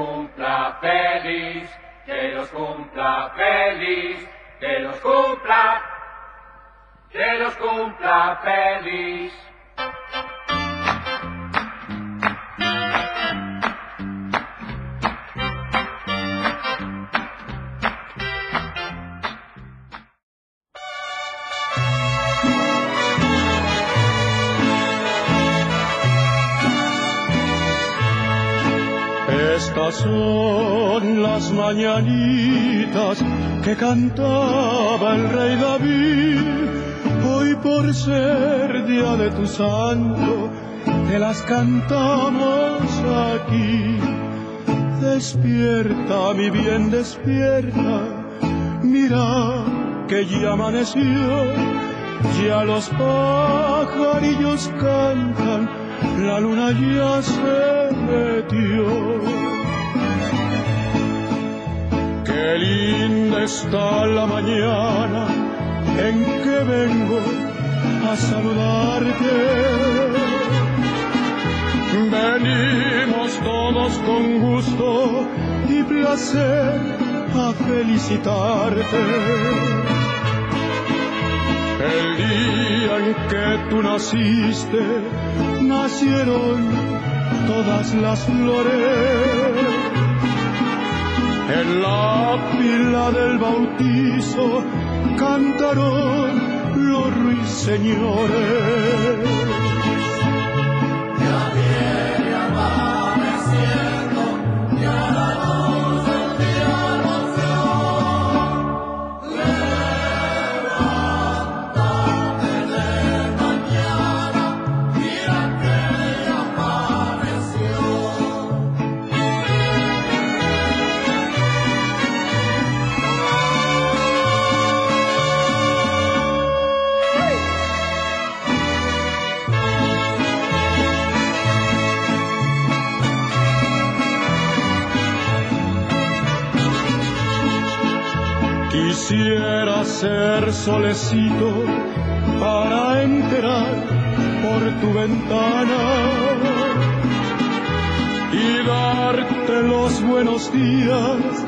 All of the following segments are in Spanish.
cumpla feliz, que los cumpla feliz, que los cumpla, que los cumpla feliz. Estas son las mañanitas que cantaba el rey David. Hoy por ser día de tu santo, te las cantamos aquí. Despierta, mi bien, despierta. Mira que ya amaneció, ya los pajarillos cantan, la luna ya se metió. Está la mañana en que vengo a saludarte. Venimos todos con gusto y placer a felicitarte. El día en que tú naciste, nacieron todas las flores. La pila del bautizo cantaron los ruiseñores. Quisiera ser solecito para entrar por tu ventana y darte los buenos días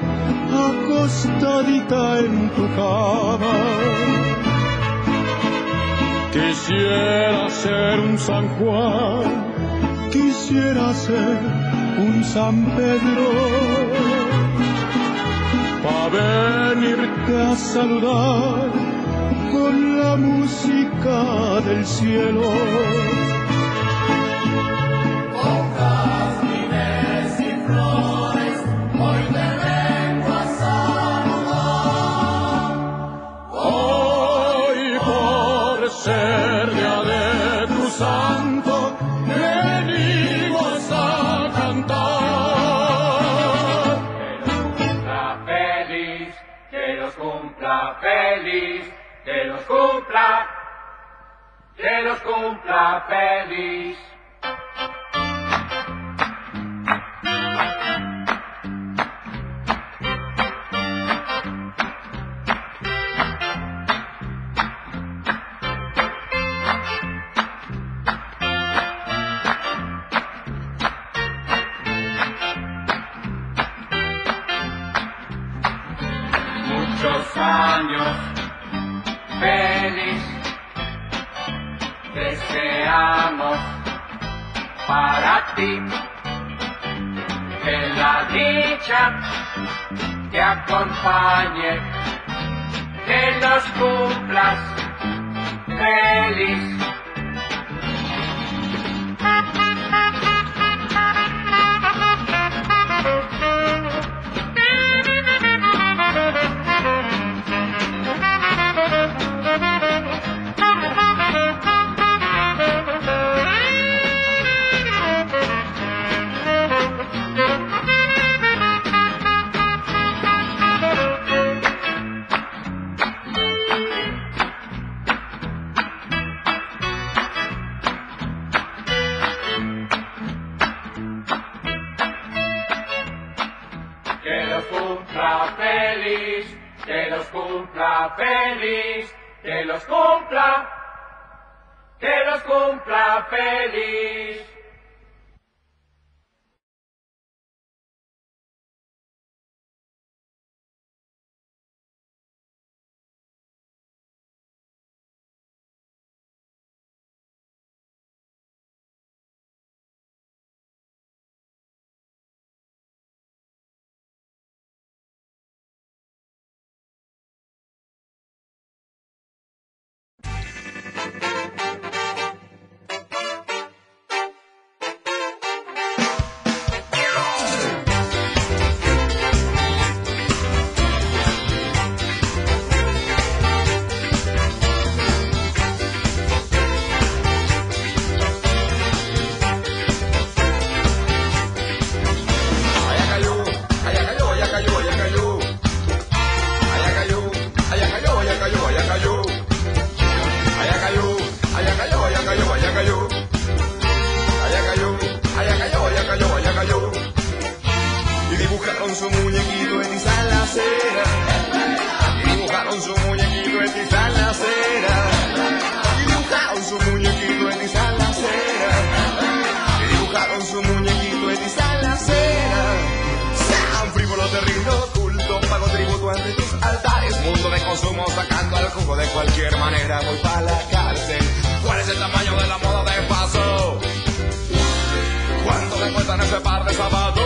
acostadita en tu cama. Quisiera ser un San Juan, quisiera ser un San Pedro saludar con la música del cielo. Cumpla feliz, que los cumpla, que los cumpla feliz. Muchos años. Feliz deseamos para ti. Que la dicha te acompañe que los cumplas feliz cumpla feliz, que los cumpla feliz, que los cumpla, que los cumpla feliz. acera. Dibujaron su muñequito en la acera. Dibujaron su muñequito en tizal la acera. Dibujaron su muñequito en tizal la acera. San frívolo terrible culto, pago tributo ante tus altares. Mundo de consumo sacando al jugo de cualquier manera. Voy para la cárcel. ¿Cuál es el tamaño de la moda de paso? ¿Cuánto me cuestan ese par de zapatos?